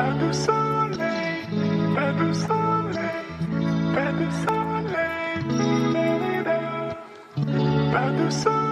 pas de soleil, pas de soleil, pas de soleil,